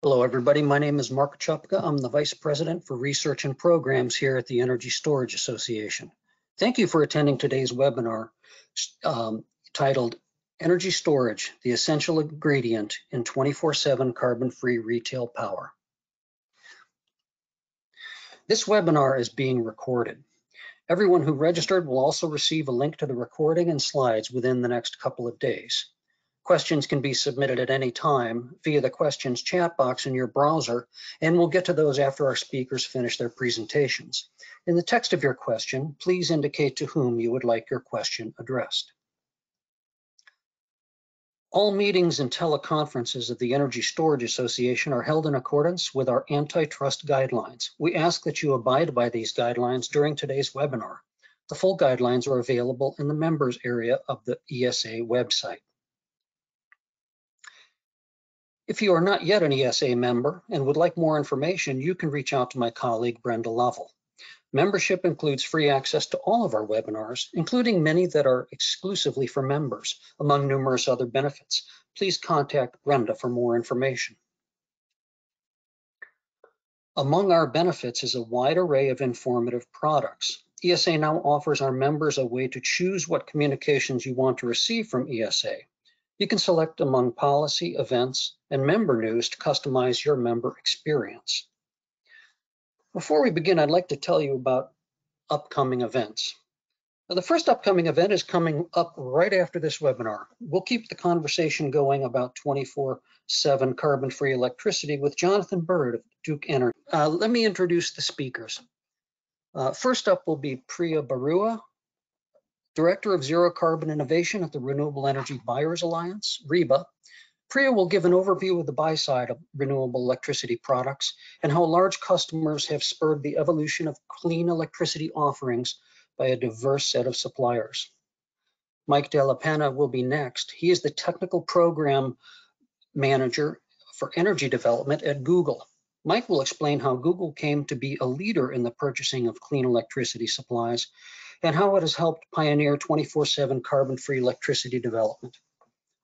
Hello, everybody. My name is Marc Chupka. I'm the Vice President for Research and Programs here at the Energy Storage Association. Thank you for attending today's webinar um, titled Energy Storage, the Essential Ingredient in 24-7 Carbon-Free Retail Power. This webinar is being recorded. Everyone who registered will also receive a link to the recording and slides within the next couple of days. Questions can be submitted at any time via the questions chat box in your browser, and we'll get to those after our speakers finish their presentations. In the text of your question, please indicate to whom you would like your question addressed. All meetings and teleconferences of the Energy Storage Association are held in accordance with our antitrust guidelines. We ask that you abide by these guidelines during today's webinar. The full guidelines are available in the members area of the ESA website. If you are not yet an ESA member and would like more information, you can reach out to my colleague, Brenda Lovell. Membership includes free access to all of our webinars, including many that are exclusively for members, among numerous other benefits. Please contact Brenda for more information. Among our benefits is a wide array of informative products. ESA now offers our members a way to choose what communications you want to receive from ESA. You can select among policy, events, and member news to customize your member experience. Before we begin, I'd like to tell you about upcoming events. Now, the first upcoming event is coming up right after this webinar. We'll keep the conversation going about 24-7 carbon-free electricity with Jonathan Bird of Duke Energy. Uh, let me introduce the speakers. Uh, first up will be Priya Barua, Director of Zero Carbon Innovation at the Renewable Energy Buyers Alliance, REBA. Priya will give an overview of the buy side of renewable electricity products and how large customers have spurred the evolution of clean electricity offerings by a diverse set of suppliers. Mike Della will be next. He is the technical program manager for energy development at Google. Mike will explain how Google came to be a leader in the purchasing of clean electricity supplies and how it has helped pioneer 24-7 carbon-free electricity development.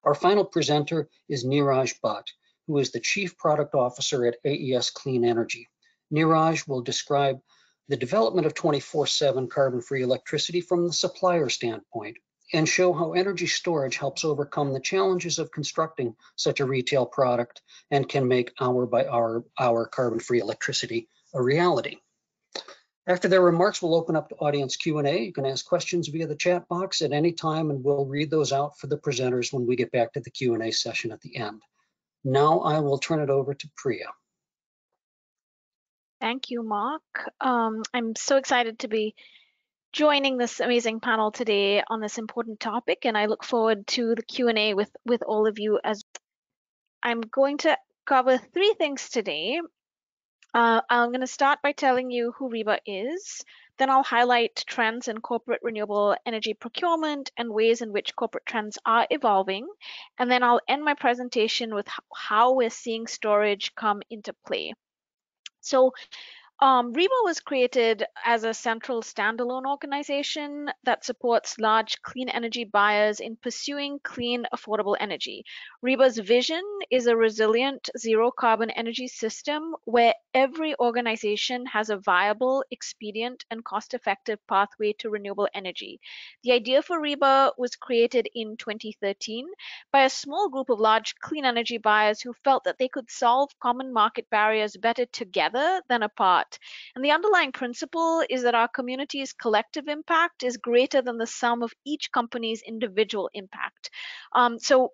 Our final presenter is Neeraj Bhat, who is the Chief Product Officer at AES Clean Energy. Neeraj will describe the development of 24-7 carbon-free electricity from the supplier standpoint and show how energy storage helps overcome the challenges of constructing such a retail product and can make hour by hour, hour carbon-free electricity a reality. After their remarks, we'll open up to audience Q&A. You can ask questions via the chat box at any time, and we'll read those out for the presenters when we get back to the Q&A session at the end. Now I will turn it over to Priya. Thank you, Marc. Um, I'm so excited to be joining this amazing panel today on this important topic, and I look forward to the Q&A with, with all of you as I'm going to cover three things today. Uh, I'm going to start by telling you who REBA is. Then I'll highlight trends in corporate renewable energy procurement and ways in which corporate trends are evolving. And then I'll end my presentation with how we're seeing storage come into play. So um, REBA was created as a central standalone organization that supports large clean energy buyers in pursuing clean, affordable energy. REBA's vision is a resilient zero carbon energy system where every organization has a viable, expedient, and cost effective pathway to renewable energy. The idea for REBA was created in 2013 by a small group of large clean energy buyers who felt that they could solve common market barriers better together than apart and the underlying principle is that our community's collective impact is greater than the sum of each company's individual impact. Um, so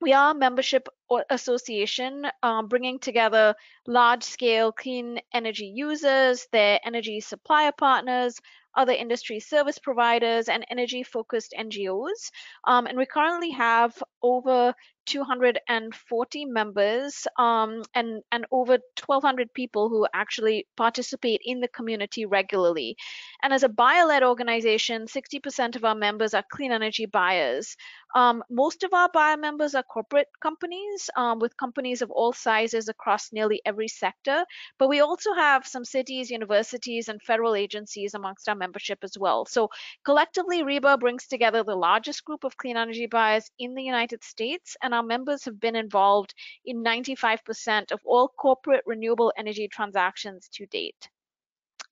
we are a membership association um, bringing together large scale clean energy users, their energy supplier partners, other industry service providers, and energy focused NGOs. Um, and we currently have over 240 members um, and, and over 1,200 people who actually participate in the community regularly. And as a buyer-led organization, 60% of our members are clean energy buyers. Um, most of our buyer members are corporate companies um, with companies of all sizes across nearly every sector, but we also have some cities, universities, and federal agencies amongst our membership as well. So collectively, REBA brings together the largest group of clean energy buyers in the United States and and our members have been involved in 95% of all corporate renewable energy transactions to date.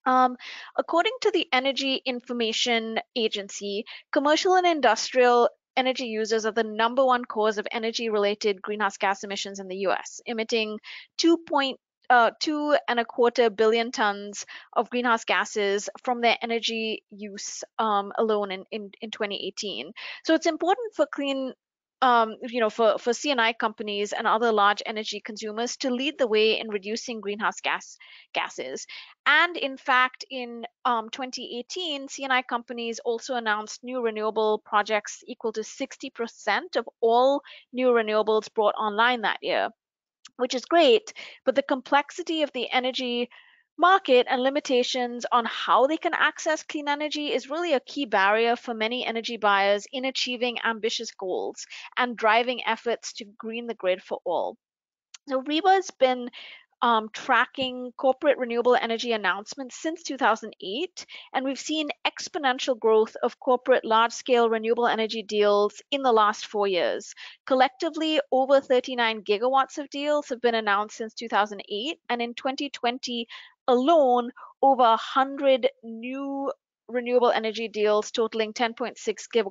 Um, according to the Energy Information Agency, commercial and industrial energy users are the number one cause of energy related greenhouse gas emissions in the US, emitting 2.2 uh, two and a quarter billion tons of greenhouse gases from their energy use um, alone in, in, in 2018. So it's important for clean um, you know, for, for C&I companies and other large energy consumers to lead the way in reducing greenhouse gas gases. And in fact, in um, 2018, C&I companies also announced new renewable projects equal to 60% of all new renewables brought online that year, which is great. But the complexity of the energy market and limitations on how they can access clean energy is really a key barrier for many energy buyers in achieving ambitious goals and driving efforts to green the grid for all. So REBA's been um, tracking corporate renewable energy announcements since 2008, and we've seen exponential growth of corporate large scale renewable energy deals in the last four years. Collectively, over 39 gigawatts of deals have been announced since 2008, and in 2020 alone, over 100 new renewable energy deals totaling 10.6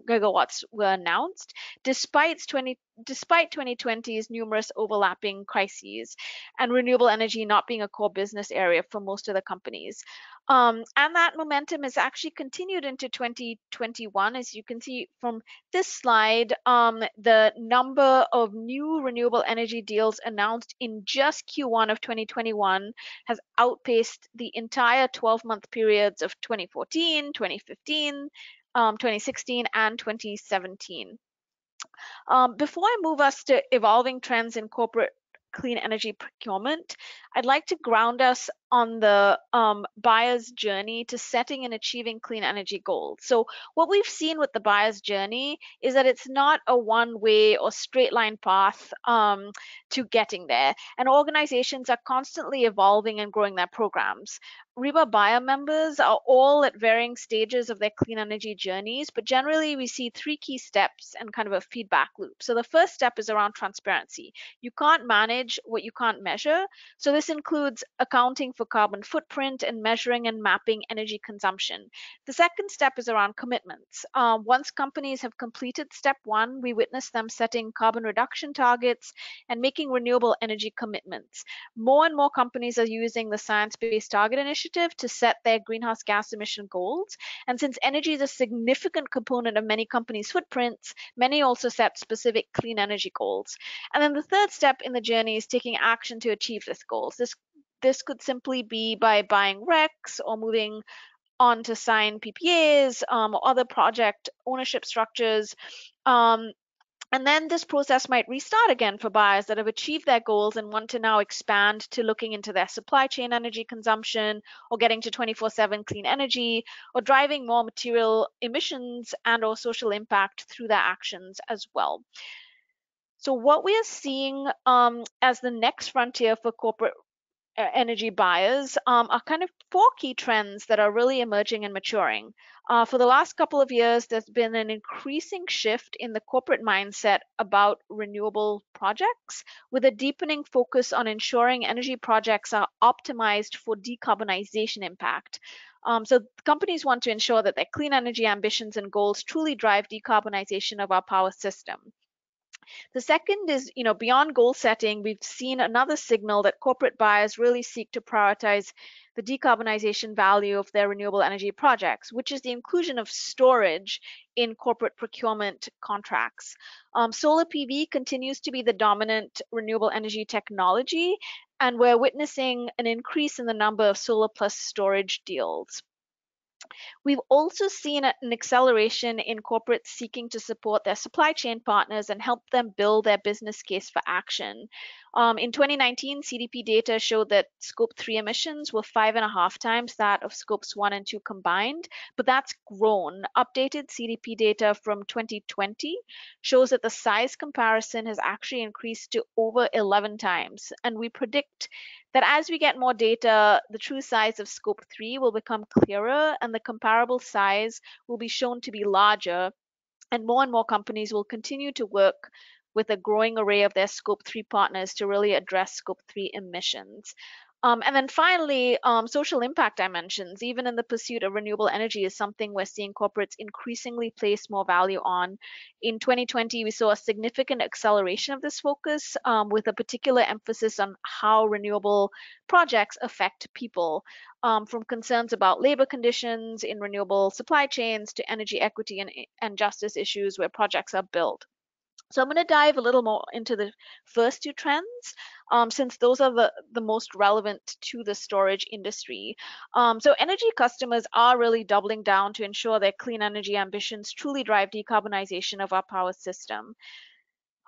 gigawatts were announced, despite 20, despite 2020's numerous overlapping crises and renewable energy not being a core business area for most of the companies. Um, and that momentum has actually continued into 2021. As you can see from this slide, um, the number of new renewable energy deals announced in just Q1 of 2021 has outpaced the entire 12 month periods of 2014, 2015, um, 2016, and 2017. Um, before I move us to evolving trends in corporate clean energy procurement, I'd like to ground us on the um, buyer's journey to setting and achieving clean energy goals. So, what we've seen with the buyer's journey is that it's not a one way or straight line path um, to getting there, and organizations are constantly evolving and growing their programs. REBA buyer members are all at varying stages of their clean energy journeys, but generally we see three key steps and kind of a feedback loop. So the first step is around transparency. You can't manage what you can't measure. So this includes accounting for carbon footprint and measuring and mapping energy consumption. The second step is around commitments. Um, once companies have completed step one, we witness them setting carbon reduction targets and making renewable energy commitments. More and more companies are using the science-based target initiative initiative to set their greenhouse gas emission goals. And since energy is a significant component of many companies' footprints, many also set specific clean energy goals. And then the third step in the journey is taking action to achieve these goals. This this could simply be by buying RECs or moving on to sign PPAs um, or other project ownership structures. Um, and then this process might restart again for buyers that have achieved their goals and want to now expand to looking into their supply chain energy consumption or getting to 24/7 clean energy or driving more material emissions and or social impact through their actions as well. So what we are seeing um, as the next frontier for corporate energy buyers um, are kind of four key trends that are really emerging and maturing. Uh, for the last couple of years, there's been an increasing shift in the corporate mindset about renewable projects, with a deepening focus on ensuring energy projects are optimized for decarbonization impact. Um, so companies want to ensure that their clean energy ambitions and goals truly drive decarbonization of our power system. The second is, you know, beyond goal setting, we've seen another signal that corporate buyers really seek to prioritize the decarbonization value of their renewable energy projects, which is the inclusion of storage in corporate procurement contracts. Um, solar PV continues to be the dominant renewable energy technology, and we're witnessing an increase in the number of solar plus storage deals. We've also seen an acceleration in corporates seeking to support their supply chain partners and help them build their business case for action. Um, in 2019, CDP data showed that scope 3 emissions were five and a half times that of scopes 1 and 2 combined, but that's grown. Updated CDP data from 2020 shows that the size comparison has actually increased to over 11 times. And we predict that as we get more data, the true size of scope 3 will become clearer and the comparable size will be shown to be larger. And more and more companies will continue to work with a growing array of their Scope 3 partners to really address Scope 3 emissions. Um, and then finally, um, social impact dimensions, even in the pursuit of renewable energy, is something we're seeing corporates increasingly place more value on. In 2020, we saw a significant acceleration of this focus um, with a particular emphasis on how renewable projects affect people, um, from concerns about labor conditions in renewable supply chains to energy equity and, and justice issues where projects are built. So I'm going to dive a little more into the first two trends, um, since those are the, the most relevant to the storage industry. Um, so energy customers are really doubling down to ensure their clean energy ambitions truly drive decarbonization of our power system.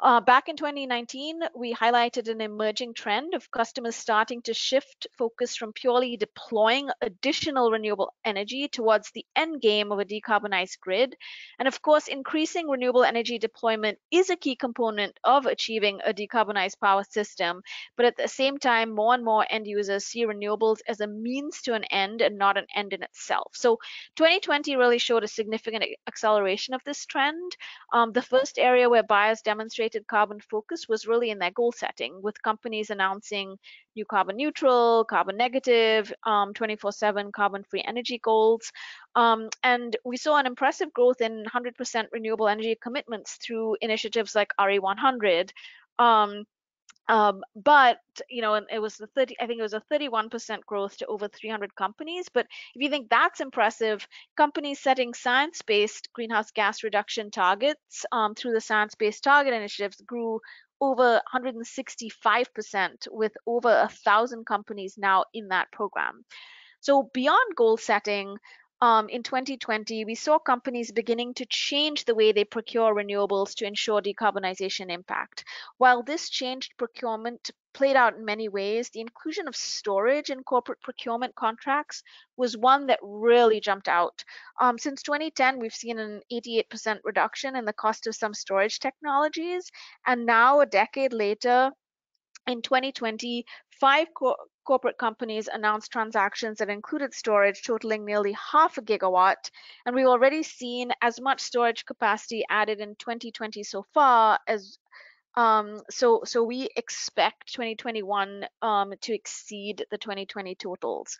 Uh, back in 2019, we highlighted an emerging trend of customers starting to shift focus from purely deploying additional renewable energy towards the end game of a decarbonized grid. And of course, increasing renewable energy deployment is a key component of achieving a decarbonized power system. But at the same time, more and more end users see renewables as a means to an end and not an end in itself. So 2020 really showed a significant acceleration of this trend. Um, the first area where buyers demonstrated carbon focus was really in their goal setting, with companies announcing new carbon neutral, carbon negative, 24/7 um, carbon-free energy goals. Um, and we saw an impressive growth in 100% renewable energy commitments through initiatives like RE100. Um, um, but you know, and it was the 30, I think it was a 31% growth to over 300 companies. But if you think that's impressive, companies setting science-based greenhouse gas reduction targets um, through the science-based target initiatives grew over 165% with over a thousand companies now in that program. So beyond goal setting, um, in 2020, we saw companies beginning to change the way they procure renewables to ensure decarbonization impact. While this changed procurement played out in many ways, the inclusion of storage in corporate procurement contracts was one that really jumped out. Um, since 2010, we've seen an 88% reduction in the cost of some storage technologies. And now, a decade later, in 2020, five co corporate companies announced transactions that included storage totaling nearly half a gigawatt, and we've already seen as much storage capacity added in 2020 so far as um, so so we expect 2021 um, to exceed the 2020 totals.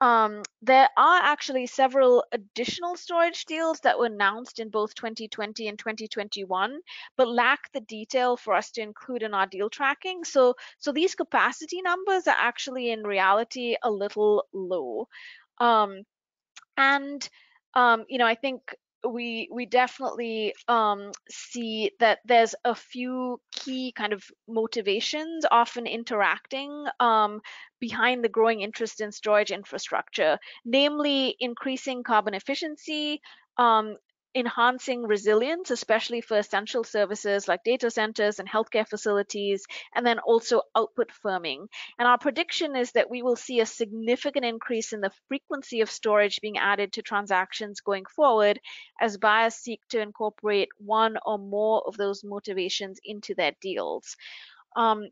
Um, there are actually several additional storage deals that were announced in both 2020 and 2021, but lack the detail for us to include in our deal tracking. So, so these capacity numbers are actually in reality a little low. Um, and um, you know, I think we we definitely um, see that there's a few key kind of motivations often interacting um, behind the growing interest in storage infrastructure, namely increasing carbon efficiency, um, enhancing resilience, especially for essential services like data centers and healthcare facilities, and then also output firming. And our prediction is that we will see a significant increase in the frequency of storage being added to transactions going forward as buyers seek to incorporate one or more of those motivations into their deals. Um,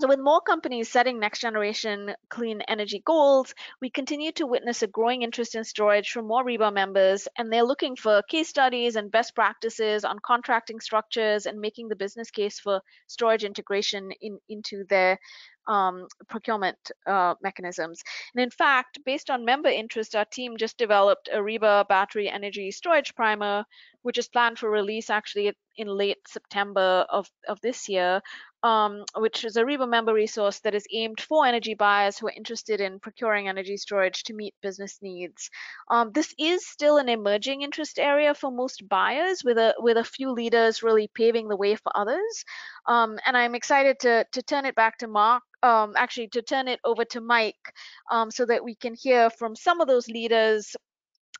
so with more companies setting next generation clean energy goals, we continue to witness a growing interest in storage from more REBA members, and they're looking for case studies and best practices on contracting structures and making the business case for storage integration in, into their um, procurement uh, mechanisms. And in fact, based on member interest, our team just developed a REBA battery energy storage primer, which is planned for release actually in late September of, of this year, um, which is a REBA member resource that is aimed for energy buyers who are interested in procuring energy storage to meet business needs. Um, this is still an emerging interest area for most buyers, with a with a few leaders really paving the way for others. Um, and I'm excited to to turn it back to Marc. Um, actually, to turn it over to Mike, um, so that we can hear from some of those leaders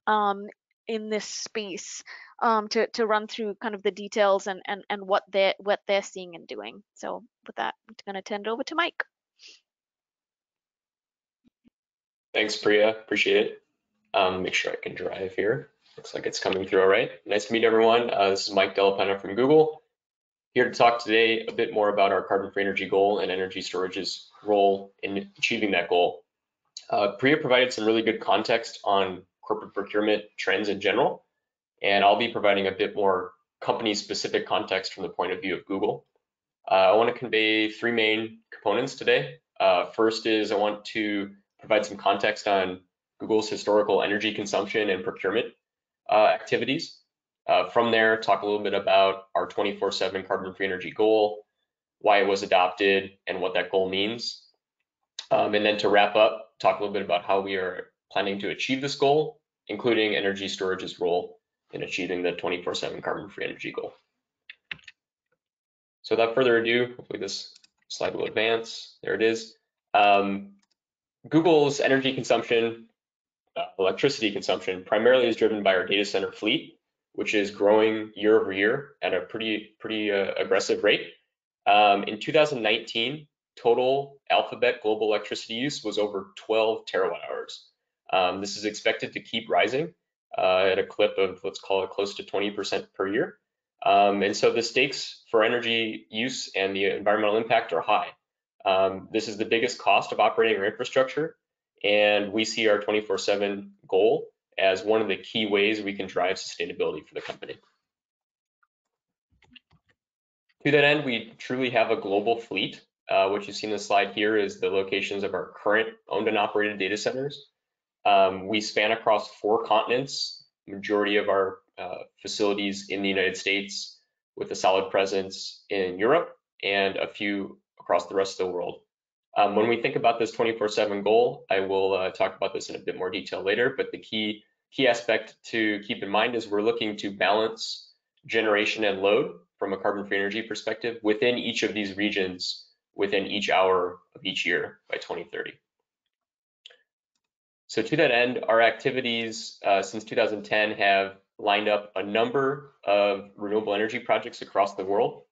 um, in this space um, to, to run through kind of the details and, and, and what they're what they're seeing and doing. So with that, I'm going to turn it over to Mike. Thanks, Priya. Appreciate it. Um, make sure I can drive here. Looks like it's coming through all right. Nice to meet everyone. Uh, this is Mike Della Penna from Google. Here to talk today a bit more about our carbon-free energy goal and energy storage's role in achieving that goal. Uh, Priya provided some really good context on corporate procurement trends in general, and I'll be providing a bit more company specific context from the point of view of Google. Uh, I want to convey three main components today. Uh, first is I want to provide some context on Google's historical energy consumption and procurement uh, activities. Uh, from there, talk a little bit about our 24-7 carbon-free energy goal, why it was adopted, and what that goal means. Um, and then to wrap up, talk a little bit about how we are planning to achieve this goal, including energy storage's role in achieving the 24-7 carbon-free energy goal. So without further ado, hopefully this slide will advance. There it is. Um, Google's energy consumption, uh, electricity consumption, primarily is driven by our data center fleet, which is growing year over year at a pretty pretty uh, aggressive rate. Um, in 2019, total Alphabet global electricity use was over 12 terawatt hours. Um, this is expected to keep rising uh, at a clip of let's call it close to 20% per year. Um, and so the stakes for energy use and the environmental impact are high. Um, this is the biggest cost of operating our infrastructure, and we see our 24/7 goal as one of the key ways we can drive sustainability for the company. To that end, we truly have a global fleet. Uh, what you see in the slide here is the locations of our current owned and operated data centers. Um, we span across four continents, majority of our uh, facilities in the United States with a solid presence in Europe and a few across the rest of the world. Um, when we think about this 24/7 goal, I will uh, talk about this in a bit more detail later, but the key key aspect to keep in mind is we're looking to balance generation and load from a carbon-free energy perspective within each of these regions within each hour of each year by 2030. So to that end, our activities uh, since 2010 have lined up a number of renewable energy projects across the world.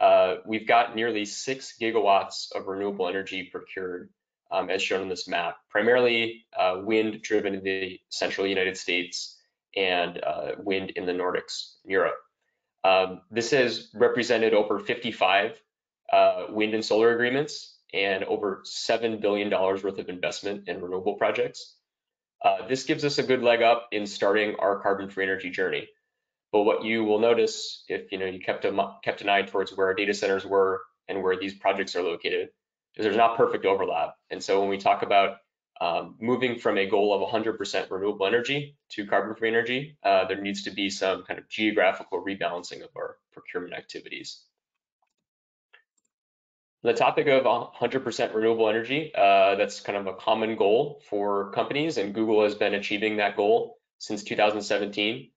Uh, we've got nearly six gigawatts of renewable energy procured, um, as shown in this map, primarily uh, wind driven in the central United States and uh, wind in the Nordics, Europe. Um, this has represented over 55 uh, wind and solar agreements and over $7 billion worth of investment in renewable projects. Uh, this gives us a good leg up in starting our carbon-free energy journey. But what you will notice if you know you kept a, kept an eye towards where our data centers were and where these projects are located is there's not perfect overlap. And so when we talk about um, moving from a goal of 100% renewable energy to carbon-free energy, uh, there needs to be some kind of geographical rebalancing of our procurement activities the topic of 100% renewable energy, uh, that's kind of a common goal for companies, and Google has been achieving that goal since 2017.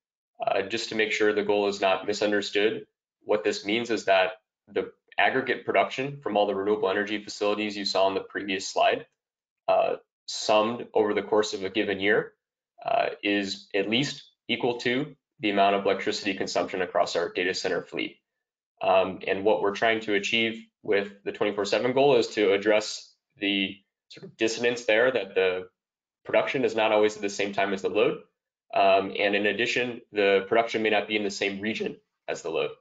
Uh, just to make sure the goal is not misunderstood, what this means is that the aggregate production from all the renewable energy facilities you saw on the previous slide, uh, summed over the course of a given year, uh, is at least equal to the amount of electricity consumption across our data center fleet. Um, and what we're trying to achieve with the 24/7 goal is to address the sort of dissonance there that the production is not always at the same time as the load. Um, and in addition, the production may not be in the same region as the load.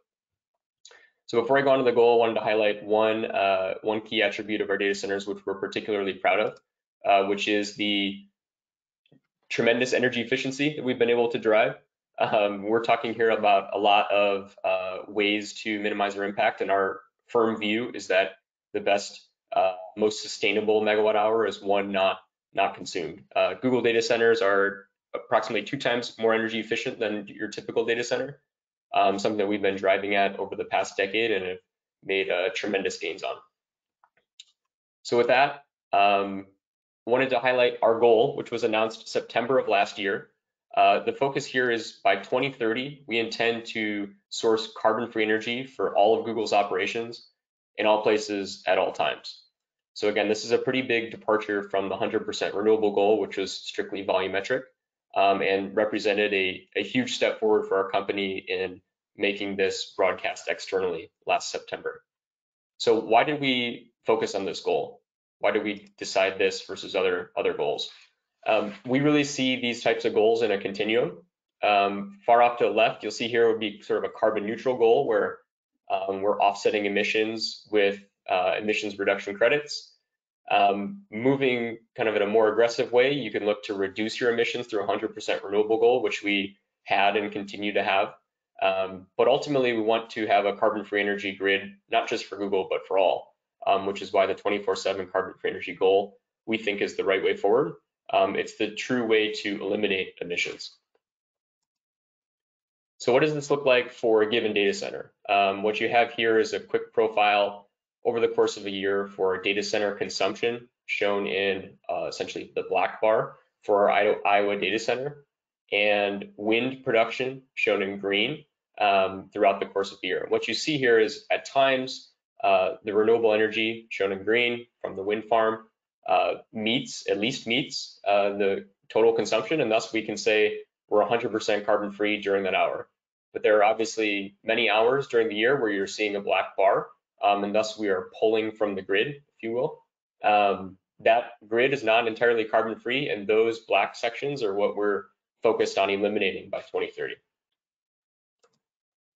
So before I go on to the goal, I wanted to highlight one, uh, one key attribute of our data centers, which we're particularly proud of, uh, which is the tremendous energy efficiency that we've been able to drive. Um, we're talking here about a lot of uh, ways to minimize our impact, and our firm view is that the best, uh, most sustainable megawatt hour is one not not consumed. Uh, Google data centers are approximately two times more energy efficient than your typical data center, um, something that we've been driving at over the past decade and have made uh, tremendous gains on. So with that, um, wanted to highlight our goal, which was announced September of last year. Uh, the focus here is by 2030, we intend to source carbon-free energy for all of Google's operations in all places at all times. So again, this is a pretty big departure from the 100% renewable goal, which was strictly volumetric um, and represented a, a huge step forward for our company in making this broadcast externally last September. So why did we focus on this goal? Why did we decide this versus other, other goals? Um, we really see these types of goals in a continuum. Um, far off to the left, you'll see here would be sort of a carbon neutral goal where um, we're offsetting emissions with uh, emissions reduction credits. Um, moving kind of in a more aggressive way, you can look to reduce your emissions through a 100% renewable goal, which we had and continue to have. Um, but ultimately, we want to have a carbon-free energy grid, not just for Google, but for all, um, which is why the 24/7 carbon-free energy goal we think is the right way forward. Um, it's the true way to eliminate emissions. So what does this look like for a given data center? Um, what you have here is a quick profile over the course of a year for data center consumption shown in uh, essentially the black bar for our Iowa data center and wind production shown in green um, throughout the course of the year. What you see here is at times uh, the renewable energy shown in green from the wind farm uh, meets, at least meets uh, the total consumption and thus we can say we're 100% carbon free during that hour. But there are obviously many hours during the year where you're seeing a black bar um, and thus we are pulling from the grid, if you will. Um, that grid is not entirely carbon free and those black sections are what we're focused on eliminating by 2030.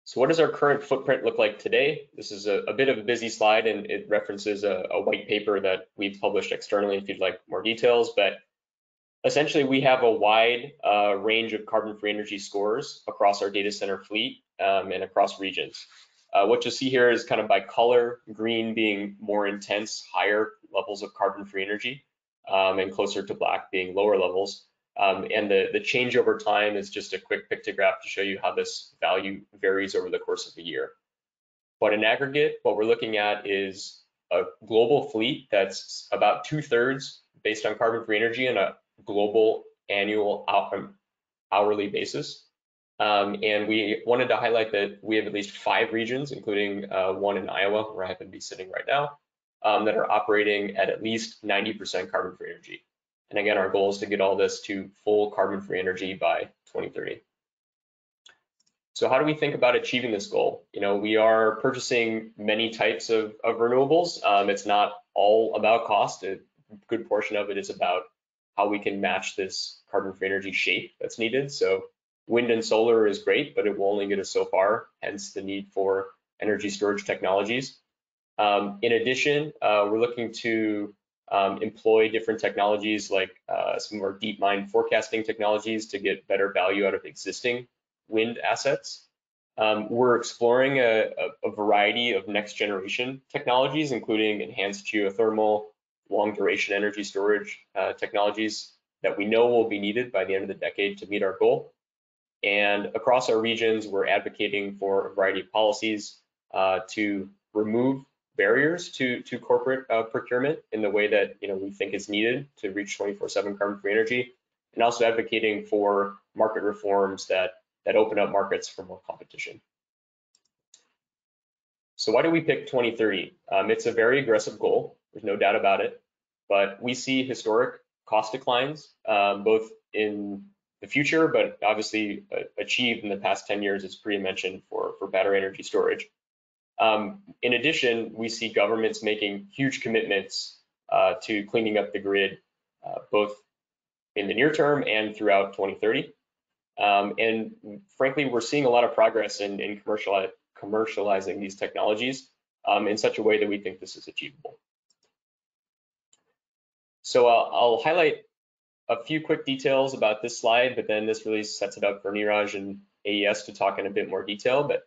So what does our current footprint look like today? This is a, a bit of a busy slide and it references a, a, white paper that we've published externally if you'd like more details, but essentially we have a wide uh, range of carbon-free energy scores across our data center fleet um, and across regions. Uh, what you'll see here is kind of by color, green being more intense, higher levels of carbon-free energy, um, and closer to black being lower levels. Um, and the, the change over time is just a quick pictograph to show you how this value varies over the course of the year. But in aggregate, what we're looking at is a global fleet that's about two thirds based on carbon-free energy and a global annual um, hourly basis. Um, and we wanted to highlight that we have at least five regions, including uh, one in Iowa, where I happen to be sitting right now, um, that are operating at at least 90% carbon-free energy. And again, our goal is to get all this to full carbon-free energy by 2030. So how do we think about achieving this goal? You know, we are purchasing many types of, of renewables. Um, it's not all about cost. A good portion of it is about how we can match this carbon-free energy shape that's needed. So wind and solar is great, but it will only get us so far, hence the need for energy storage technologies. Um, in addition, uh, we're looking to um, employ different technologies like uh, some more DeepMind forecasting technologies to get better value out of existing wind assets. Um, we're exploring a, a, a, variety of next generation technologies, including enhanced geothermal, long duration energy storage uh, technologies that we know will be needed by the end of the decade to meet our goal. And across our regions, we're advocating for a variety of policies uh, to remove barriers to to corporate uh, procurement in the way that you know we think is needed to reach 24/7 carbon-free energy, and also advocating for market reforms that that open up markets for more competition. So why do we pick 2030? Um, it's a very aggressive goal. There's no doubt about it, but we see historic cost declines um, both in the future, but obviously uh, achieved in the past 10 years, as Priya mentioned, for, for battery energy storage. Um, in addition, we see governments making huge commitments uh, to cleaning up the grid, uh, both in the near term and throughout 2030. Um, and frankly, we're seeing a lot of progress in, in commercializing these technologies um, in such a way that we think this is achievable. So uh, I'll highlight a few quick details about this slide, but then this really sets it up for Neeraj and AES to talk in a bit more detail. But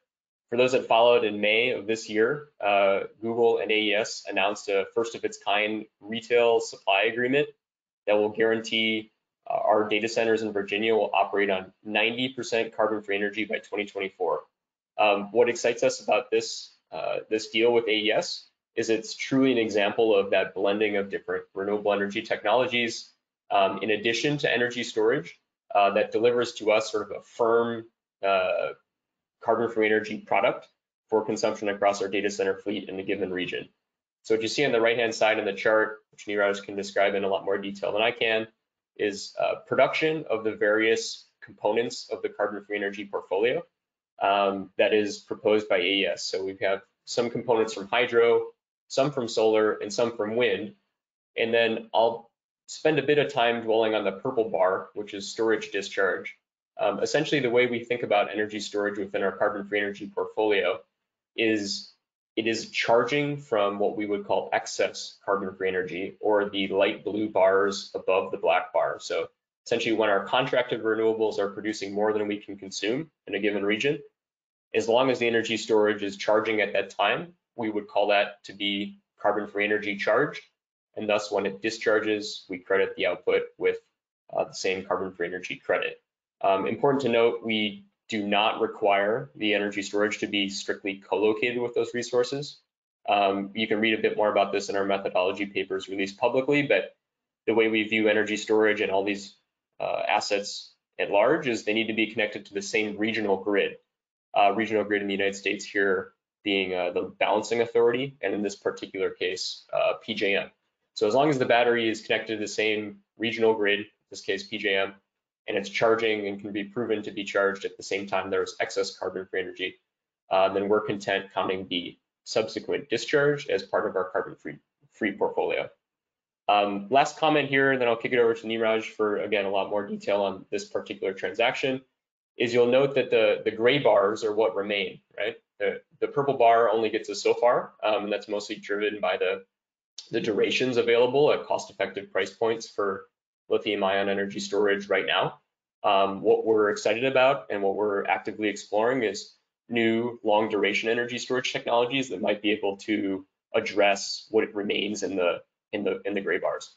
for those that followed in May of this year, uh, Google and AES announced a first of its kind retail supply agreement that will guarantee uh, our data centers in Virginia will operate on 90% carbon-free energy by 2024. Um, what excites us about this uh, this deal with AES is it's truly an example of that blending of different renewable energy technologies um, in addition to energy storage uh, that delivers to us sort of a firm uh, carbon-free energy product for consumption across our data center fleet in a given region. So what you see on the right-hand side in the chart, which Neeraj can describe in a lot more detail than I can, is uh, production of the various components of the carbon-free energy portfolio um, that is proposed by AES. So we have some components from hydro, some from solar, and some from wind. And then I'll spend a bit of time dwelling on the purple bar, which is storage discharge. Um, essentially, the way we think about energy storage within our carbon-free energy portfolio is it is charging from what we would call excess carbon-free energy or the light blue bars above the black bar. So essentially when our contracted renewables are producing more than we can consume in a given region, As long as the energy storage is charging at that time, we would call that to be carbon-free energy charged. And thus, when it discharges, we credit the output with uh, the same carbon-free energy credit. Um, important to note, we do not require the energy storage to be strictly co-located with those resources. Um, you can read a bit more about this in our methodology papers released publicly, but the way we view energy storage and all these uh, assets at large is they need to be connected to the same regional grid. Uh, regional grid in the United States here being uh, the balancing authority, and in this particular case, uh, PJM. So as long as the battery is connected to the same regional grid, in this case PJM, and it's charging and can be proven to be charged at the same time there's excess carbon-free energy, uh, then we're content counting the subsequent discharge as part of our carbon-free free portfolio. Um, last comment here, and then I'll kick it over to Neeraj for, again, a lot more detail on this particular transaction, is you'll note that the, the gray bars are what remain, right? The, the purple bar only gets us so far, um, and that's mostly driven by the, the durations available at cost-effective price points for lithium ion energy storage right now. Um, what we're excited about and what we're actively exploring is new long duration energy storage technologies that might be able to address what remains in the in the in the gray bars.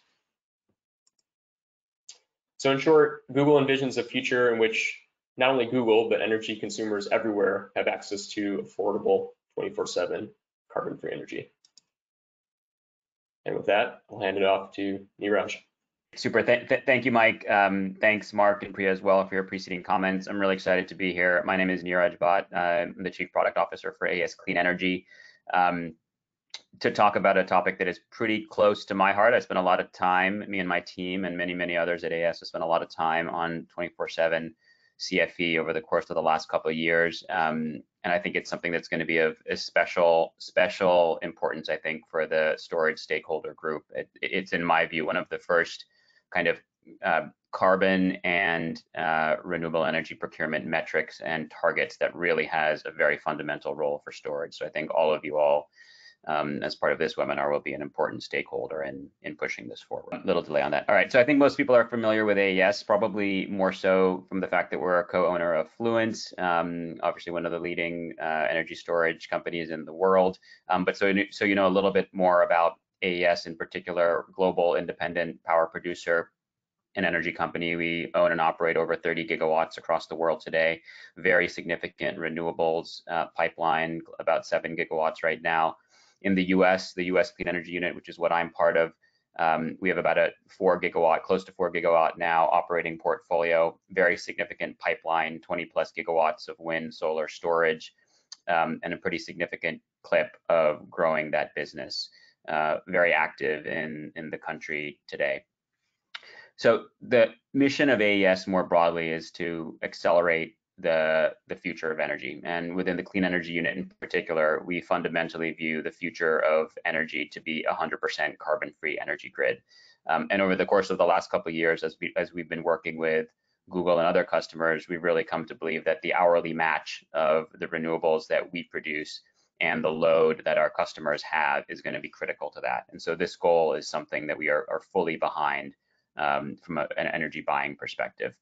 So in short, Google envisions a future in which not only Google, but energy consumers everywhere have access to affordable 24-7 carbon-free energy. And with that, I'll hand it off to Neeraj. Super. Th th thank you, Mike. Um, thanks, Marc and Priya as well for your preceding comments. I'm really excited to be here. My name is Neeraj Bhat. I'm the Chief Product Officer for AES Clean Energy. Um, to talk about a topic that is pretty close to my heart. I spent a lot of time, me and my team and many, many others at AES have spent a lot of time on 24-7 CFE over the course of the last couple of years. Um, and I think it's something that's going to be of a special, special importance, I think, for the storage stakeholder group. It, it's, in my view, one of the first kind of uh, carbon and uh, renewable energy procurement metrics and targets that really has a very fundamental role for storage. So I think all of you all um, as part of this webinar will be an important stakeholder in, in pushing this forward. A little delay on that. All right, so I think most people are familiar with AES, probably more so from the fact that we're a co-owner of Fluence, um, obviously one of the leading uh, energy storage companies in the world. Um, but so, so you know a little bit more about AES in particular, global independent power producer, an energy company. We own and operate over 30 gigawatts across the world today. Very significant renewables uh, pipeline, about seven gigawatts right now in the US, the US Clean Energy Unit, which is what I'm part of, um, we have about a four gigawatt, close to four gigawatt now operating portfolio, very significant pipeline, 20 plus gigawatts of wind, solar storage, um, and a pretty significant clip of growing that business. Uh, very active in, in the country today. So the mission of AES more broadly is to accelerate the the future of energy. And within the clean energy unit in particular we fundamentally view the future of energy to be 100% carbon free energy grid. Um, and over the course of the last couple of years as we as we've been working with google and other customers we've really come to believe that the hourly match of the renewables that we produce and the load that our customers have is going to be critical to that. And so this goal is something that we are, are fully behind um, from a, an energy buying perspective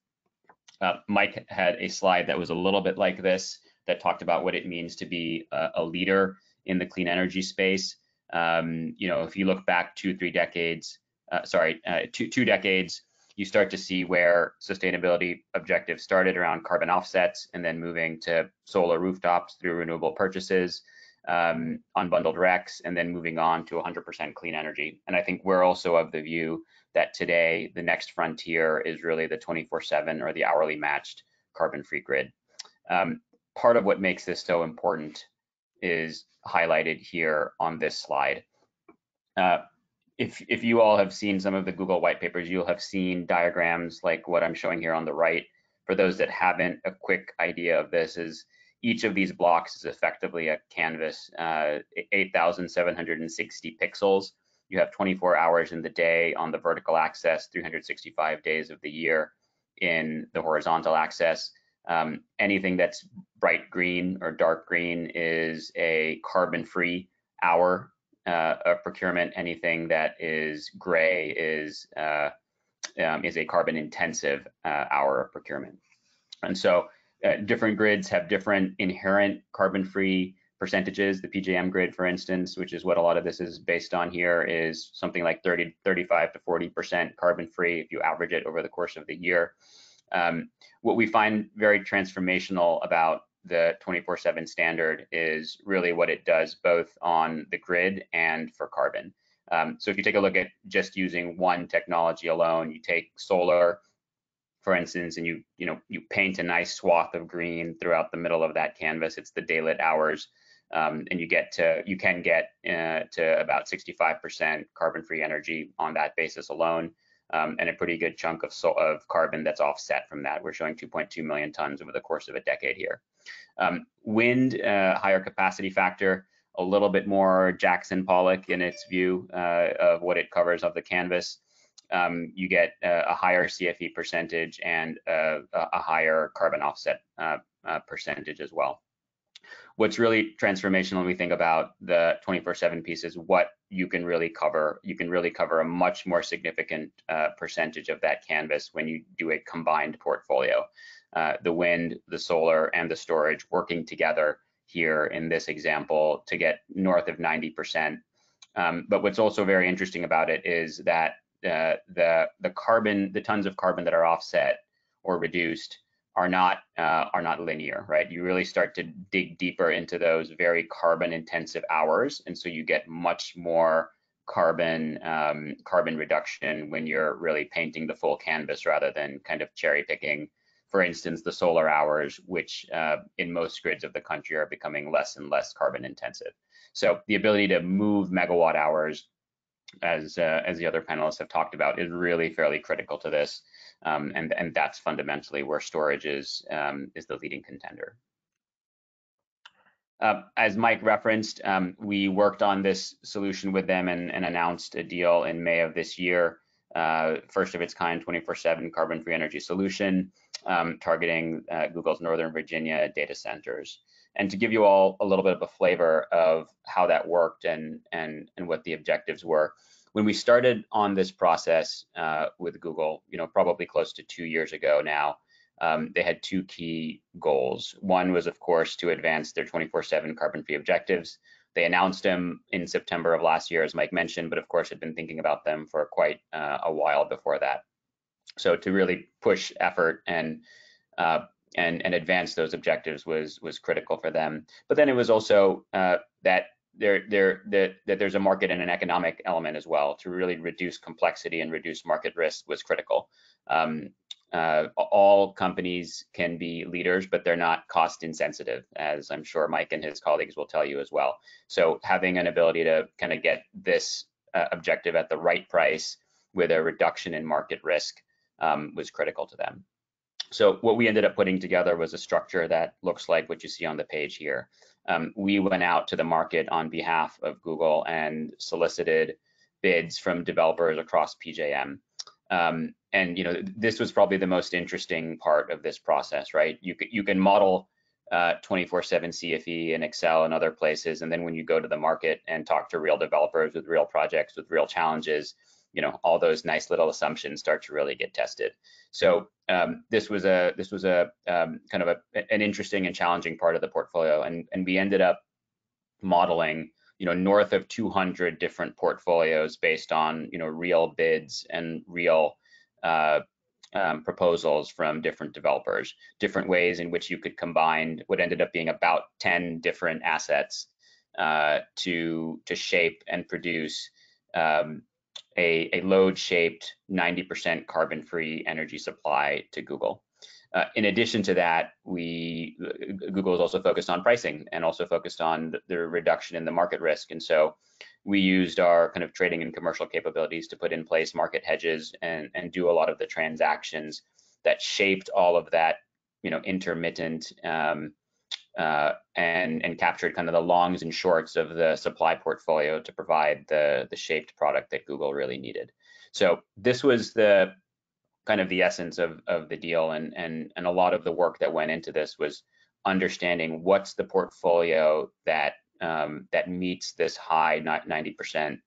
uh, Mike had a slide that was a little bit like this that talked about what it means to be a, a leader in the clean energy space. Um, you know, if you look back two, three decades, uh, sorry, uh, two, two decades, you start to see where sustainability objectives started around carbon offsets and then moving to solar rooftops through renewable purchases, um, unbundled RECs, and then moving on to 100% clean energy. And I think we're also of the view that today the next frontier is really the 24/7 or the hourly matched carbon-free grid. Um, part of what makes this so important is highlighted here on this slide. Uh, if, if you all have seen some of the Google white papers, you'll have seen diagrams like what I'm showing here on the right. For those that haven't, a quick idea of this is each of these blocks is effectively a canvas, uh, 8,760 pixels you have 24 hours in the day on the vertical axis, 365 days of the year in the horizontal axis. Um, anything that's bright green or dark green is a carbon-free hour uh, of procurement. Anything that is gray is uh, um, is a carbon-intensive uh, hour of procurement. And so uh, different grids have different inherent carbon-free percentages. The PJM grid, for instance, which is what a lot of this is based on here, is something like 30, 35 to 40% carbon-free if you average it over the course of the year. Um, what we find very transformational about the 24/7 standard is really what it does both on the grid and for carbon. Um, so if you take a look at just using one technology alone, you take solar, for instance, and you you know you paint a nice swath of green throughout the middle of that canvas. It's the daylit hours, um, and you get to you can get uh, to about 65% carbon-free energy on that basis alone um, and a pretty good chunk of, so of carbon that's offset from that. We're showing 2.2 million tons over the course of a decade here. Um, wind, uh, higher capacity factor, a little bit more Jackson Pollock in its view uh, of what it covers of the canvas. Um, you get uh, a higher CFE percentage and uh, a higher carbon offset uh, uh, percentage as well what's really transformational when we think about the 24/7 piece is what you can really cover. You can really cover a much more significant uh, percentage of that canvas when you do a combined portfolio. Uh, the wind, the solar, and the storage working together here in this example to get north of 90%. Um, but what's also very interesting about it is that uh, the the carbon, the tons of carbon that are offset or reduced are not uh, are not linear, right? You really start to dig deeper into those very carbon intensive hours, and so you get much more carbon um, carbon reduction when you're really painting the full canvas rather than kind of cherry picking. For instance, the solar hours, which uh, in most grids of the country are becoming less and less carbon intensive. So the ability to move megawatt hours, as uh, as the other panelists have talked about, is really fairly critical to this. Um, and, and that's fundamentally where storage is, um, is the leading contender. Uh, as Mike referenced, um, we worked on this solution with them and, and, announced a deal in May of this year, uh, first of its kind 24-7 carbon-free energy solution um, targeting uh, Google's Northern Virginia data centers. And to give you all a little bit of a flavor of how that worked and, and, and what the objectives were, when we started on this process uh, with Google, you know, probably close to two years ago now, um, they had two key goals. One was, of course, to advance their 24/7 carbon-free objectives. They announced them in September of last year, as Mike mentioned, but of course had been thinking about them for quite uh, a while before that. So to really push effort and uh, and and advance those objectives was was critical for them. But then it was also uh, that there, there, that, that there's a market and an economic element as well to really reduce complexity and reduce market risk was critical. Um, uh, all companies can be leaders, but they're not cost insensitive, as I'm sure Mike and his colleagues will tell you as well. So having an ability to kind of get this uh, objective at the right price with a reduction in market risk um, was critical to them. So what we ended up putting together was a structure that looks like what you see on the page here um, we went out to the market on behalf of Google and solicited bids from developers across PJM. Um, and you know, this was probably the most interesting part of this process, right? You can, you can model 24/7 uh, CFE in Excel and other places, and then when you go to the market and talk to real developers with real projects with real challenges, you know, all those nice little assumptions start to really get tested. So um, this was a this was a um, kind of a, an interesting and challenging part of the portfolio, and and we ended up modeling you know north of 200 different portfolios based on you know real bids and real uh, um, proposals from different developers, different ways in which you could combine what ended up being about 10 different assets uh, to to shape and produce um, a, a load-shaped 90% carbon-free energy supply to Google. Uh, in addition to that, we Google is also focused on pricing and also focused on the, the, reduction in the market risk. And so we used our kind of trading and commercial capabilities to put in place market hedges and, and do a lot of the transactions that shaped all of that, you know, intermittent um, uh, and and captured kind of the longs and shorts of the supply portfolio to provide the the shaped product that Google really needed. So this was the kind of the essence of of the deal, and and and a lot of the work that went into this was understanding what's the portfolio that um, that meets this high 90%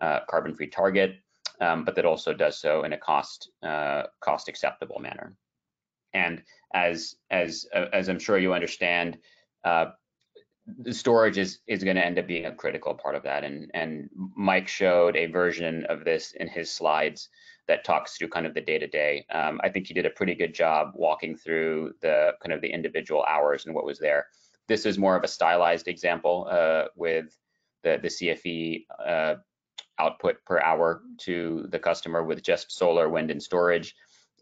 uh, carbon-free target, um, but that also does so in a cost uh, cost acceptable manner. And as as uh, as I'm sure you understand, uh, the storage is is going to end up being a critical part of that. And and Mike showed a version of this in his slides that talks through kind of the day to day. I think he did a pretty good job walking through the kind of the individual hours and what was there. This is more of a stylized example uh, with the the CFE uh, output per hour to the customer with just solar, wind, and storage.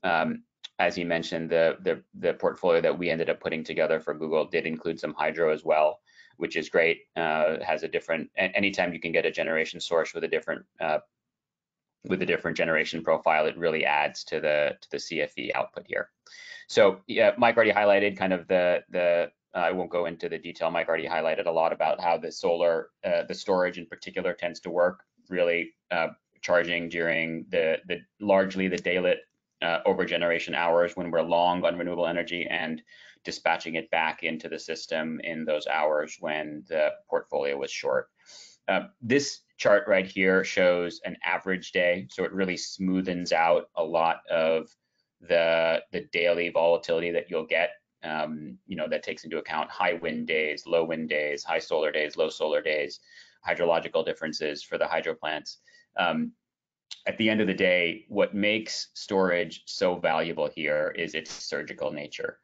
Um, as you mentioned, the, the, the portfolio that we ended up putting together for Google did include some hydro as well, which is great. Uh, has a different. Anytime you can get a generation source with a different uh, with a different generation profile, it really adds to the to the CFE output here. So yeah, Mike already highlighted kind of the the. Uh, I won't go into the detail. Mike already highlighted a lot about how the solar, uh, the storage in particular, tends to work. Really uh, charging during the the largely the daylit uh, over generation hours when we're long on renewable energy and dispatching it back into the system in those hours when the portfolio was short. Uh, this chart right here shows an average day, so it really smoothens out a lot of the the daily volatility that you'll get. Um, you know that takes into account high wind days, low wind days, high solar days, low solar days, hydrological differences for the hydro plants. Um, at the end of the day, what makes storage so valuable here is its surgical nature.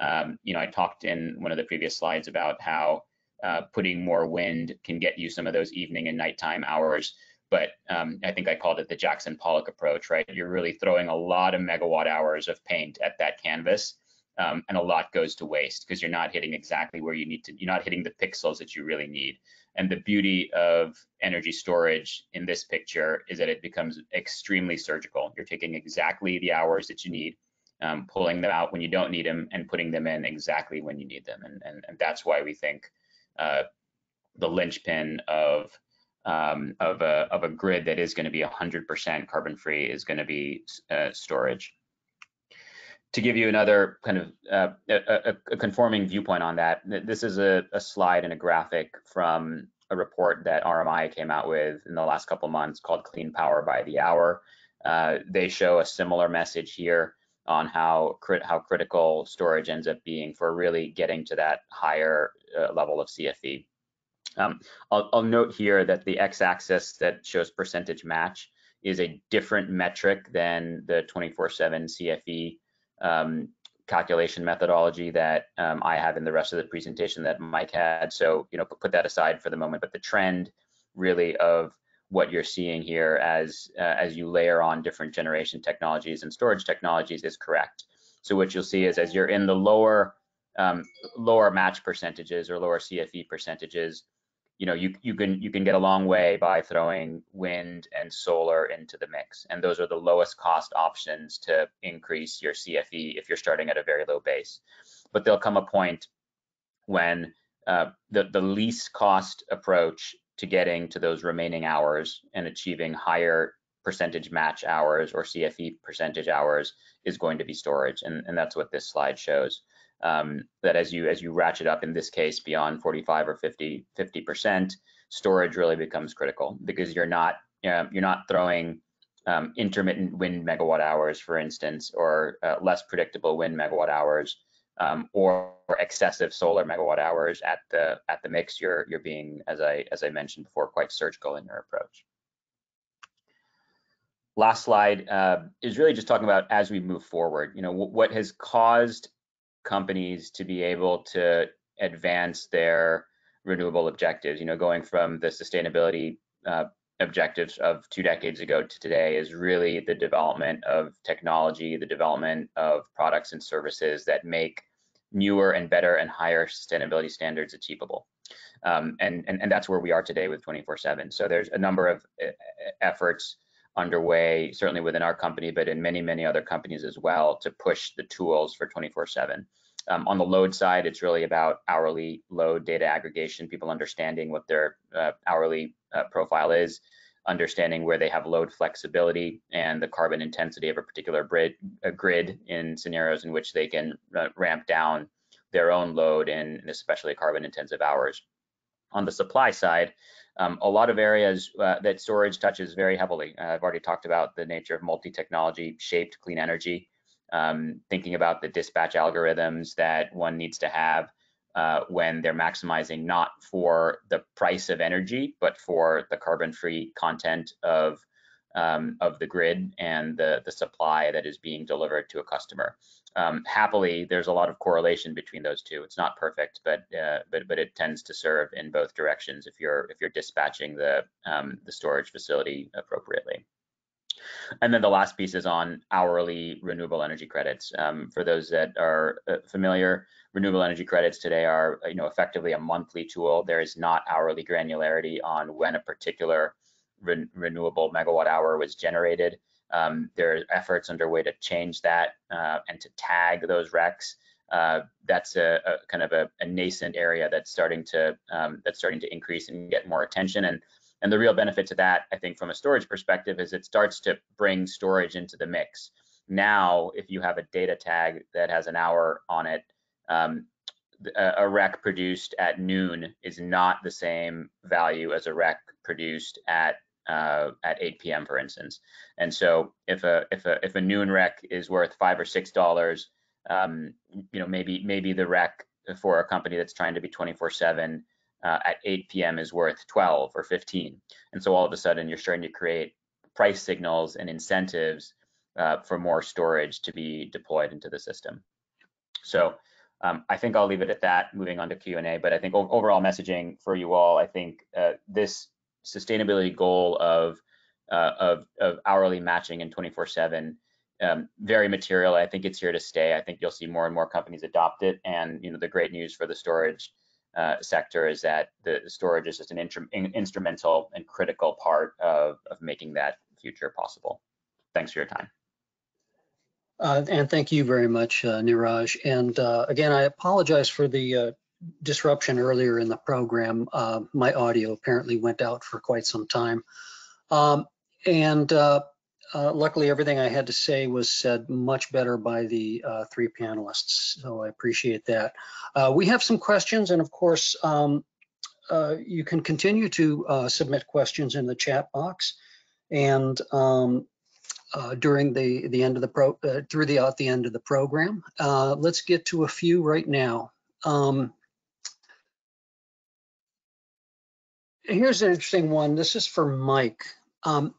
Um, you know, I talked in one of the previous slides about how uh, putting more wind can get you some of those evening and nighttime hours. But um, I think I called it the Jackson Pollock approach, right? You're really throwing a lot of megawatt hours of paint at that canvas, um, and a lot goes to waste because you're not hitting exactly where you need to. You're not hitting the pixels that you really need. And the beauty of energy storage in this picture is that it becomes extremely surgical. You're taking exactly the hours that you need, um, pulling them out when you don't need them, and putting them in exactly when you need them. And, and, and that's why we think uh, the linchpin of um, of a of a grid that is going to be 100% carbon free is going to be uh, storage to give you another kind of uh, a, a, conforming viewpoint on that, this is a, a, slide and a graphic from a report that RMI came out with in the last couple months called Clean Power by the Hour. Uh, they show a similar message here on how crit how critical storage ends up being for really getting to that higher uh, level of CFE. Um, I'll, I'll note here that the x-axis that shows percentage match is a different metric than the 24/7 CFE um, calculation methodology that um, I have in the rest of the presentation that Mike had. So, you know, put that aside for the moment, but the trend really of what you're seeing here as uh, as you layer on different generation technologies and storage technologies is correct. So what you'll see is as you're in the lower um, lower match percentages or lower CFE percentages, you know you you can you can get a long way by throwing wind and solar into the mix. And those are the lowest cost options to increase your cfe if you're starting at a very low base. But there'll come a point when uh, the the least cost approach to getting to those remaining hours and achieving higher percentage match hours or cfe percentage hours is going to be storage. And, and that's what this slide shows um, that as you as you ratchet up in this case beyond 45 or 50 50 percent storage really becomes critical because you're not you're not throwing um, intermittent wind megawatt hours for instance or uh, less predictable wind megawatt hours um, or, or, excessive solar megawatt hours at the at the mix you're you're being as I as I mentioned before quite surgical in your approach. Last slide uh, is really just talking about as we move forward you know what has caused companies to be able to advance their renewable objectives. You know, going from the sustainability uh, objectives of two decades ago to today is really the development of technology, the development of products and services that make newer and better and higher sustainability standards achievable. Um, and, and, and that's where we are today with 24/7. So there's a number of uh, efforts underway, certainly within our company, but in many, many other companies as well, to push the tools for 24/7. Um, on the load side, it's really about hourly load data aggregation, people understanding what their uh, hourly uh, profile is, understanding where they have load flexibility and the carbon intensity of a particular grid, a grid in scenarios in which they can uh, ramp down their own load in, in especially carbon intensive hours. On the supply side, um, a lot of areas uh, that storage touches very heavily. Uh, I've already talked about the nature of multi-technology shaped clean energy. um, thinking about the dispatch algorithms that one needs to have uh, when they're maximizing not for the price of energy, but for the carbon-free content of um, of the grid and the the supply that is being delivered to a customer. Um, happily, there's a lot of correlation between those two. It's not perfect, but uh, but but it tends to serve in both directions if you're if you're dispatching the um, the storage facility appropriately. And then the last piece is on hourly renewable energy credits. Um, for those that are uh, familiar, renewable energy credits today are, you know, effectively a monthly tool. There is not hourly granularity on when a particular re renewable megawatt hour was generated. Um, there are efforts underway to change that uh, and to tag those RECs. Uh, that's a, a, kind of a, a, nascent area that's starting to um, that's starting to increase and get more attention. And and the real benefit to that, I think, from a storage perspective, is it starts to bring storage into the mix. Now, if you have a data tag that has an hour on it, um, a, REC produced at noon is not the same value as a REC produced at uh, at 8 p.m. for instance. And so if a if a if a noon REC is worth five or six dollars, um, you know maybe maybe the REC for a company that's trying to be 24/7 uh, at 8 p.m. is worth 12 or 15. And so all of a sudden you're starting to create price signals and incentives uh, for more storage to be deployed into the system. So um, I think I'll leave it at that, moving on to Q&A, but I think overall messaging for you all, I think uh, this sustainability goal of, uh, of, of, hourly matching in 24-7 um, very material. I think it's here to stay. I think you'll see more and more companies adopt it. And you know the great news for the storage uh, sector is that the storage is just an in instrumental and critical part of, of making that future possible. Thanks for your time. Uh, and thank you very much, uh, Neeraj. And uh, again, I apologize for the uh, disruption earlier in the program. Uh, my audio apparently went out for quite some time. Um, and uh, luckily, everything I had to say was said much better by the uh, three panelists, so I appreciate that. Uh, we have some questions, and of course, um, uh, you can continue to uh, submit questions in the chat box, and um, uh, during the the end of the pro through the at the end of the program. let's get to a few right now. Um, here's an interesting one. This is for Mike. Um,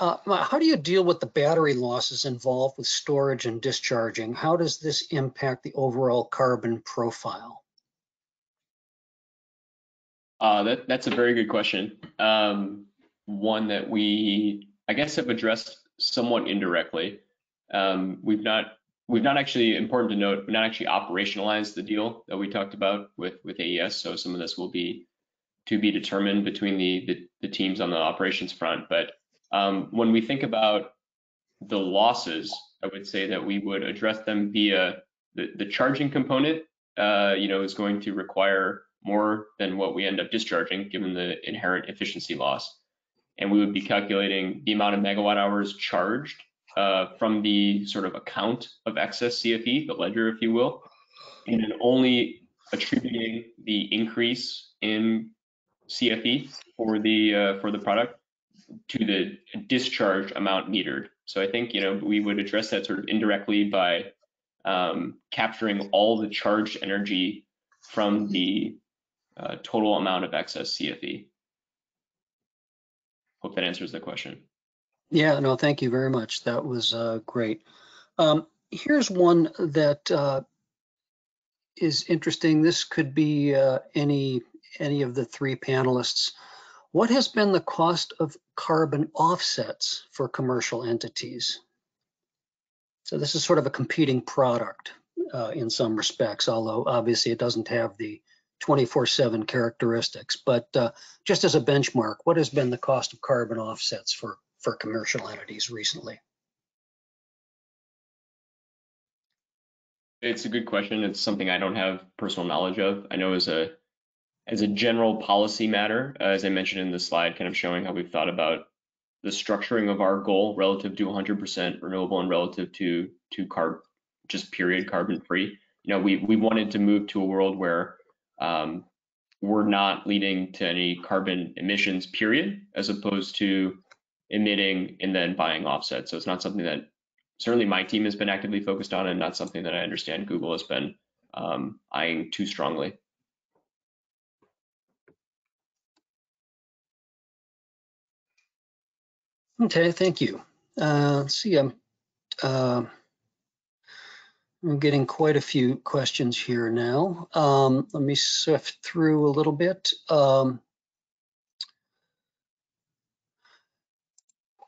Uh, how do you deal with the battery losses involved with storage and discharging? How does this impact the overall carbon profile? Uh, that, that's a very good question. Um, one that we, I guess, have addressed somewhat indirectly. Um, we've not, we've not actually, important to note, we've not actually operationalized the deal that we talked about with with AES. So some of this will be to be determined between the the, the teams on the operations front, but um, when we think about the losses, I would say that we would address them via the, the charging component, uh, you know, is going to require more than what we end up discharging given the inherent efficiency loss. And we would be calculating the amount of megawatt hours charged uh, from the sort of account of excess CFE, the ledger, if you will, and then only attributing the increase in CFE for the uh, for the product to the discharge amount metered. So I think you know we would address that sort of indirectly by um, capturing all the charged energy from the uh, total amount of excess CFE. Hope that answers the question. Yeah, no, thank you very much. That was uh, great. Um, here's one that uh, is interesting. This could be uh, any any of the three panelists. What has been the cost of carbon offsets for commercial entities? So this is sort of a competing product uh, in some respects, although obviously it doesn't have the 24-7 characteristics. But uh, just as a benchmark, what has been the cost of carbon offsets for, for commercial entities recently? It's a good question. It's something I don't have personal knowledge of. I know as a as a general policy matter, uh, as I mentioned in the slide, kind of showing how we've thought about the structuring of our goal relative to 100% renewable and relative to to carb just period carbon free. You know, we we wanted to move to a world where um, we're not leading to any carbon emissions period, as opposed to emitting and then buying offsets. So it's not something that certainly my team has been actively focused on and not something that I understand Google has been um, eyeing too strongly. Okay, thank you. Uh, let's see, I'm, uh, I'm getting quite a few questions here now. Um, let me sift through a little bit. Um,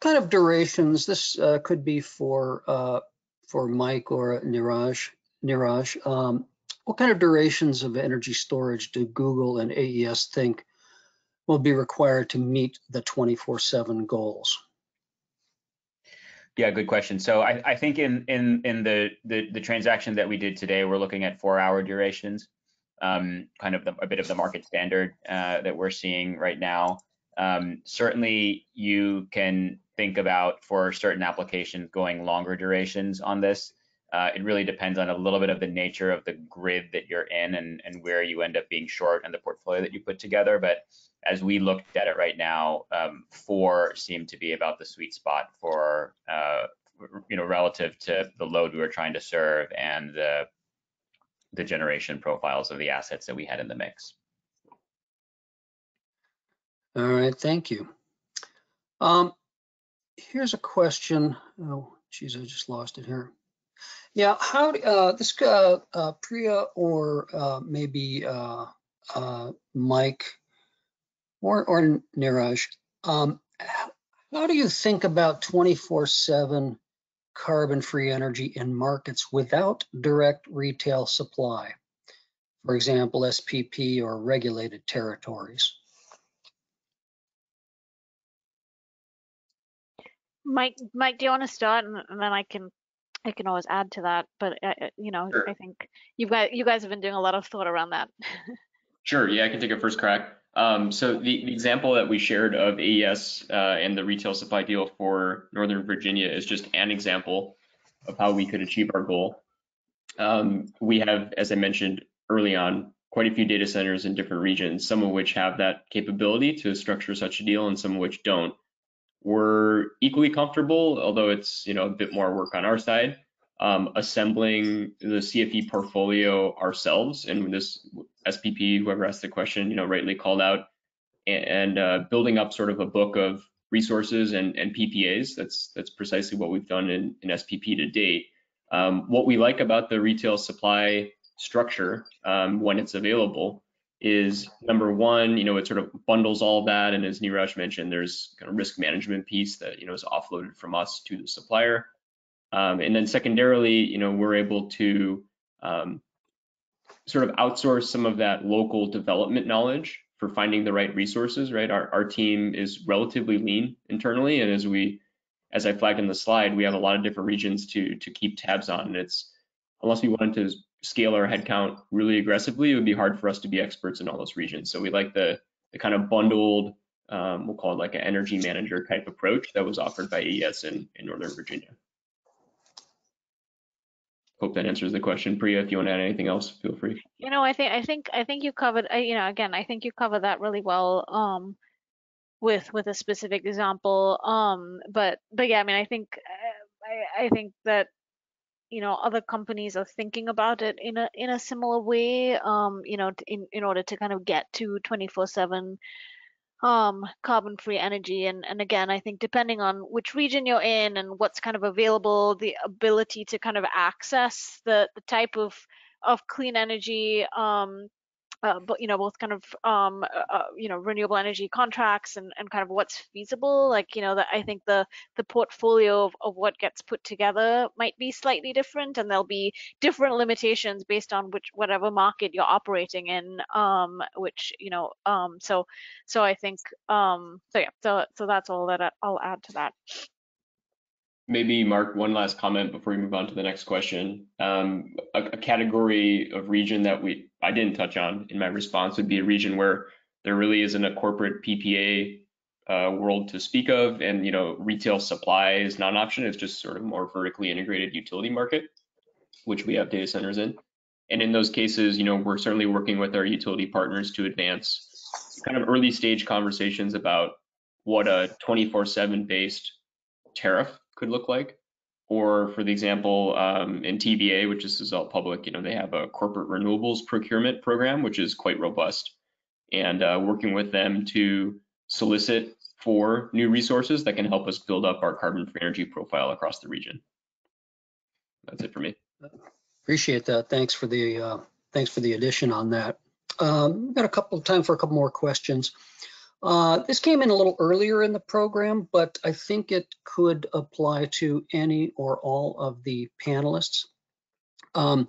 kind of durations? This uh, could be for uh, for Mike or Neeraj. Neeraj, um, what kind of durations of energy storage do Google and AES think will be required to meet the 24/7 goals? Yeah, good question. So I, I think in in in the, the the transaction that we did today, we're looking at four hour durations, um, kind of the, a bit of the market standard uh, that we're seeing right now. Um, certainly, you can think about for certain applications going longer durations on this. Uh, it really depends on a little bit of the nature of the grid that you're in and, and where you end up being short and the portfolio that you put together. But as we looked at it right now, um, four seemed to be about the sweet spot for, uh, you know, relative to the load we were trying to serve and the, the generation profiles of the assets that we had in the mix. All right, thank you. Um, here's a question. Oh, geez, I just lost it here. Yeah, how, uh, this, uh, uh, Priya or, uh, maybe, uh, uh, Mike or, or Neeraj, um, how do you think about 24 seven carbon-free energy in markets without direct retail supply? For example, SPP or regulated territories? Mike, Mike, do you want to start, and, and then I can, I can always add to that. But uh, uh, you know, Sure. I think you guys, you guys have been doing a lot of thought around that. Sure, yeah, I can take a first crack. Um, so the, the example that we shared of AES uh, and the retail supply deal for Northern Virginia is just an example of how we could achieve our goal. Um, we have, as I mentioned early on, quite a few data centers in different regions, some of which have that capability to structure such a deal and some of which don't. We're equally comfortable, although it's you know a bit more work on our side, um, assembling the CFE portfolio ourselves. And this SPP, whoever asked the question, you know, rightly called out, and uh, building up sort of a book of resources and, and PPAs. That's that's precisely what we've done in, in SPP to date. Um, what we like about the retail supply structure um, when it's available is number one, you know, it sort of bundles all of that. And as Neeraj mentioned, there's kind of risk management piece that, you know, is offloaded from us to the supplier. Um, and then secondarily, you know, we're able to um, sort of outsource some of that local development knowledge for finding the right resources, right? Our, our team is relatively lean internally. And as we, as I flagged in the slide, we have a lot of different regions to, to keep tabs on. And it's, unless we wanted to scale our headcount really aggressively, it would be hard for us to be experts in all those regions. So we like the, the kind of bundled, um, we'll call it like an energy manager type approach that was offered by AES in, in Northern Virginia. Hope that answers the question. Priya, if you want to add anything else, feel free. You know, I think, I think, I think you covered. You know, again, I think you covered that really well. Um, with with a specific example. Um, but but yeah, I mean, I think I I think that you know other companies are thinking about it in a in a similar way. Um, you know, in in order to kind of get to 24/7 um carbon free energy and and again i think depending on which region you're in and what's kind of available the ability to kind of access the the type of of clean energy um uh, but you know both kind of um uh, uh, you know renewable energy contracts and and kind of what's feasible like you know that i think the the portfolio of, of what gets put together might be slightly different and there'll be different limitations based on which whatever market you're operating in um which you know um so so i think um so yeah so so that's all that I- i'll add to that Maybe Marc, one last comment before we move on to the next question. Um, a, a category of region that we I didn't touch on in my response would be a region where there really isn't a corporate PPA uh, world to speak of, and you know retail supply is not an option. It's just sort of more vertically integrated utility market, which we have data centers in. And in those cases, you know, we're certainly working with our utility partners to advance kind of early stage conversations about what a 24/7 based tariff could look like. Or for the example, um, in TVA, which is all public, you know, they have a corporate renewables procurement program, which is quite robust, and uh, working with them to solicit for new resources that can help us build up our carbon-free energy profile across the region. That's it for me. Appreciate that. Thanks for the, uh, thanks for the addition on that. Um, got a couple of time for a couple more questions. Uh, this came in a little earlier in the program, but I think it could apply to any or all of the panelists. Um,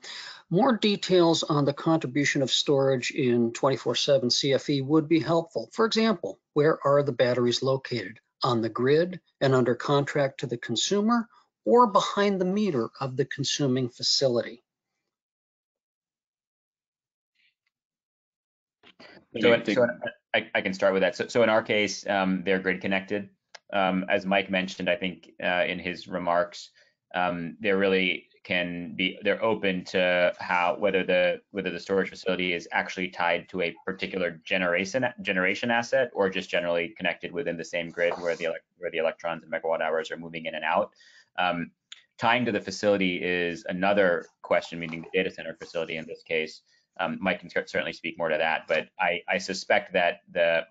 more details on the contribution of storage in 24/7 CFE would be helpful. For example, where are the batteries located? On the grid and under contract to the consumer or behind the meter of the consuming facility? So, I in- think- so in- I, I can start with that. So, so in our case, um, they're grid connected. Um, as Mike mentioned, I think uh, in his remarks, um, they really can be they're open to how whether the whether the storage facility is actually tied to a particular generation generation asset or just generally connected within the same grid where the where the electrons and megawatt hours are moving in and out. Um, tying to the facility is another question, meaning the data center facility in this case. Um, Mike can certainly speak more to that, but I, I suspect that the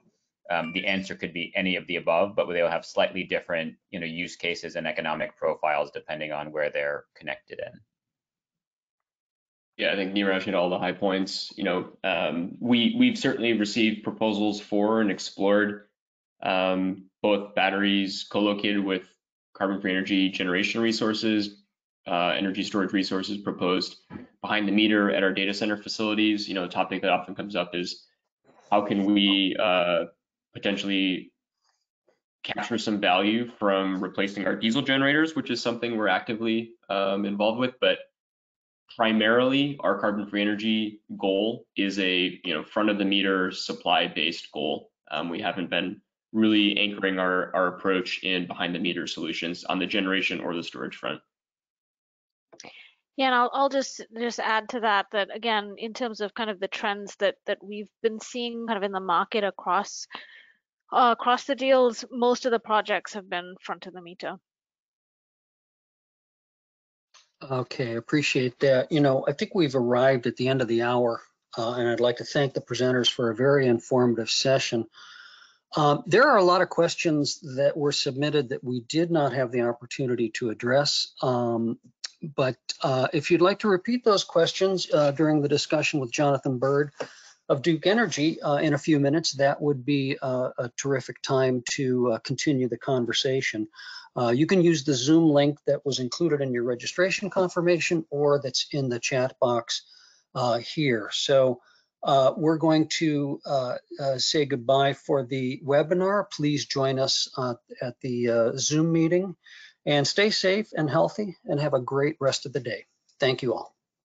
um, the answer could be any of the above, but they'll have slightly different, you know, use cases and economic profiles depending on where they're connected in. Yeah, I think Neeraj hit all the high points. You know, um, we we've certainly received proposals for and explored um, both batteries co-located with carbon-free energy generation resources, uh, energy storage resources proposed behind the meter at our data center facilities. You know, a topic that often comes up is how can we uh, potentially capture some value from replacing our diesel generators, which is something we're actively um, involved with, but primarily our carbon free energy goal is a you know front of the meter supply based goal um, we haven't been really anchoring our, our approach in behind the meter solutions on the generation or the storage front Yeah, and I'll, I'll just just add to that that again, in terms of kind of the trends that that we've been seeing kind of in the market across uh, across the deals, most of the projects have been front of the meter. Okay, appreciate that. You know, I think we've arrived at the end of the hour, uh, and I'd like to thank the presenters for a very informative session. Um, there are a lot of questions that were submitted that we did not have the opportunity to address. Um, but uh, if you'd like to repeat those questions uh, during the discussion with Jonathan Bird of Duke Energy uh, in a few minutes, that would be uh, a terrific time to uh, continue the conversation. You can use the Zoom link that was included in your registration confirmation or that's in the chat box here. So uh, we're going to uh, uh, say goodbye for the webinar. Please join us uh, at the uh, Zoom meeting and stay safe and healthy and have a great rest of the day. Thank you all.